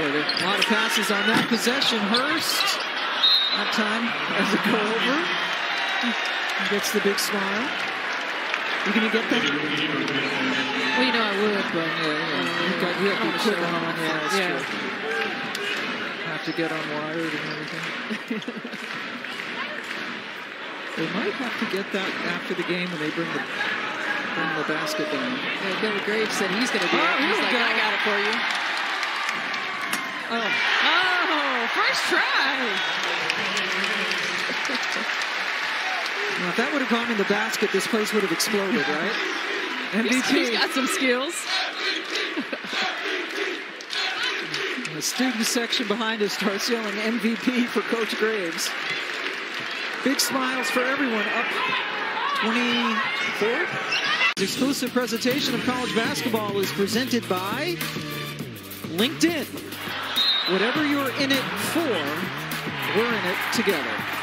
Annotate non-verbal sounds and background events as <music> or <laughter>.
A lot of passes on that possession. Hurst, that time, as it go over, He gets the big smile. You gonna get that? Well, you know I would, but Yeah, yeah. You got you have to quick on. Yeah, that's Yeah. true. Have to get on wired and everything. <laughs> they might have to get that after the game when they bring the bring the basket down. Yeah, Kelly Graves said he's going to do Oh, it. He's like, go. I got it for you. Oh, Oh, first try. now if that would have gone in the basket, this place would have exploded, right? <laughs> He's, he's MVP. got some skills. <laughs> The student section behind us starts yelling MVP for Coach Graves. Big smiles for everyone. Up 24. The exclusive presentation of college basketball is presented by LinkedIn. Whatever you're in it for, we're in it together.